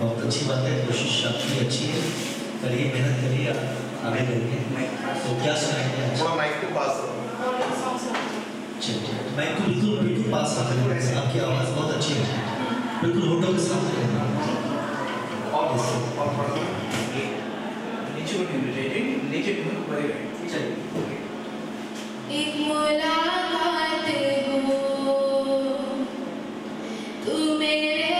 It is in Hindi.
बहुत अच्छी बात है कोशिश आपकी अच्छी है। करिए मेहनत करिए आगे बढ़िए। तो क्या सुनाएँगे थोड़ा माइक को पास चलिए माइक को बिल्कुल बिल्कुल पास आते रखें आपकी आवाज़ बहुत अच्छी है। बिल्कुल होटल के साथ रहना और नीचे को नीचे को चलिए। एक मुलाकात हो। तू मेरे